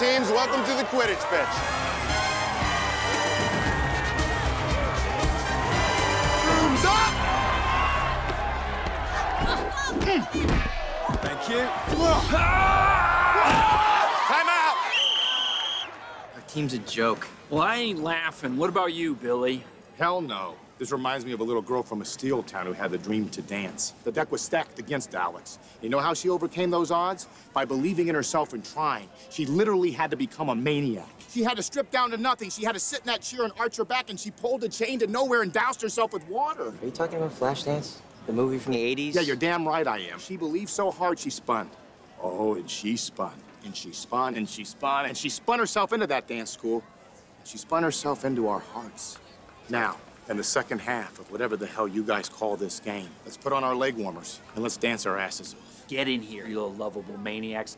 teams, welcome to the Quidditch pitch. Brooms up! Thank you. Ah! Time out! Our team's a joke. Well, I ain't laughing. What about you, Billy? Hell no. This reminds me of a little girl from a steel town who had the dream to dance. The deck was stacked against Alex. You know how she overcame those odds? By believing in herself and trying. She literally had to become a maniac. She had to strip down to nothing. She had to sit in that chair and arch her back, and she pulled a chain to nowhere and doused herself with water. Are you talking about Flashdance? The movie from the 80s? Yeah, you're damn right I am. She believed so hard she spun. Oh, and she spun. And she spun, and she spun, and she spun herself into that dance school. She spun herself into our hearts. Now, in the second half of whatever the hell you guys call this game, let's put on our leg warmers and let's dance our asses off. Get in here, you little lovable maniacs.